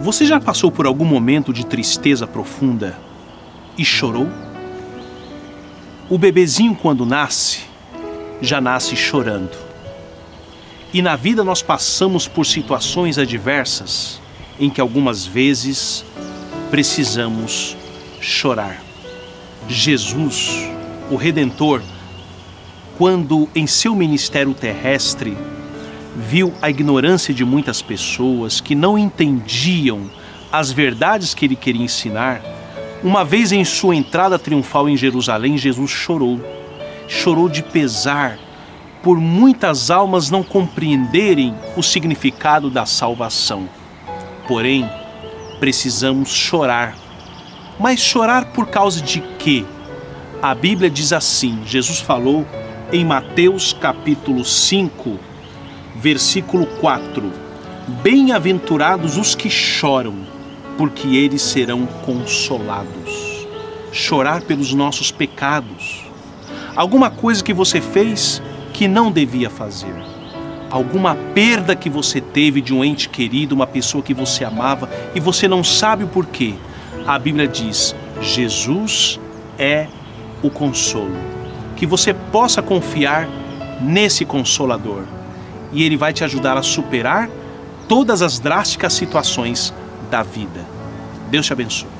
Você já passou por algum momento de tristeza profunda e chorou? O bebezinho, quando nasce, já nasce chorando. E na vida nós passamos por situações adversas em que algumas vezes precisamos chorar. Jesus, o Redentor, quando em seu ministério terrestre viu a ignorância de muitas pessoas que não entendiam as verdades que ele queria ensinar, uma vez em sua entrada triunfal em Jerusalém, Jesus chorou. Chorou de pesar por muitas almas não compreenderem o significado da salvação. Porém, precisamos chorar. Mas chorar por causa de quê? A Bíblia diz assim: Jesus falou em Mateus capítulo 5, versículo 4: Bem-aventurados os que choram, porque eles serão consolados. Chorar pelos nossos pecados. Alguma coisa que você fez que não devia fazer. Alguma perda que você teve de um ente querido, uma pessoa que você amava e você não sabe o porquê. A Bíblia diz: Jesus é o consolo. Que você possa confiar nesse consolador e ele vai te ajudar a superar todas as drásticas situações da vida. Deus te abençoe.